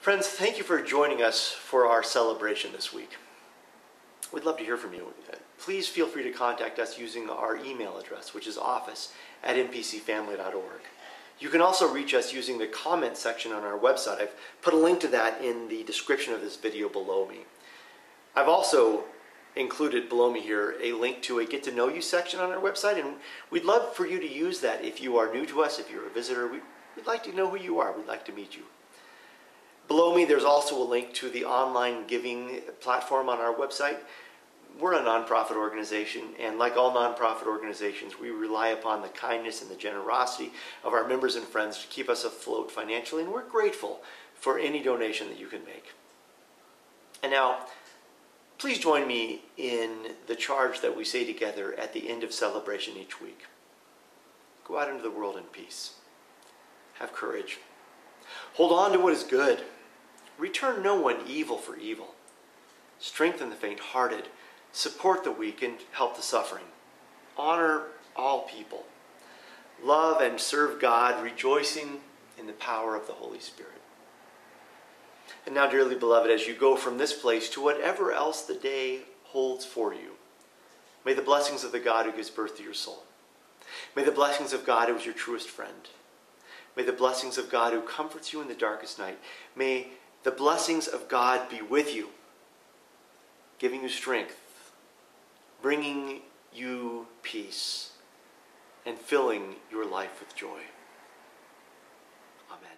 Friends, thank you for joining us for our celebration this week. We'd love to hear from you. Please feel free to contact us using our email address, which is office at mpcfamily.org. You can also reach us using the comment section on our website. I've put a link to that in the description of this video below me. I've also included below me here a link to a get to know you section on our website, and we'd love for you to use that if you are new to us, if you're a visitor. We'd like to know who you are, we'd like to meet you. Below me, there's also a link to the online giving platform on our website. We're a nonprofit organization, and like all nonprofit organizations, we rely upon the kindness and the generosity of our members and friends to keep us afloat financially, and we're grateful for any donation that you can make. And now, please join me in the charge that we say together at the end of celebration each week. Go out into the world in peace. Have courage. Hold on to what is good. Return no one evil for evil. Strengthen the faint hearted. Support the weak and help the suffering. Honor all people. Love and serve God, rejoicing in the power of the Holy Spirit. And now, dearly beloved, as you go from this place to whatever else the day holds for you, may the blessings of the God who gives birth to your soul, may the blessings of God who is your truest friend, may the blessings of God who comforts you in the darkest night, may the blessings of God be with you, giving you strength, bringing you peace, and filling your life with joy. Amen.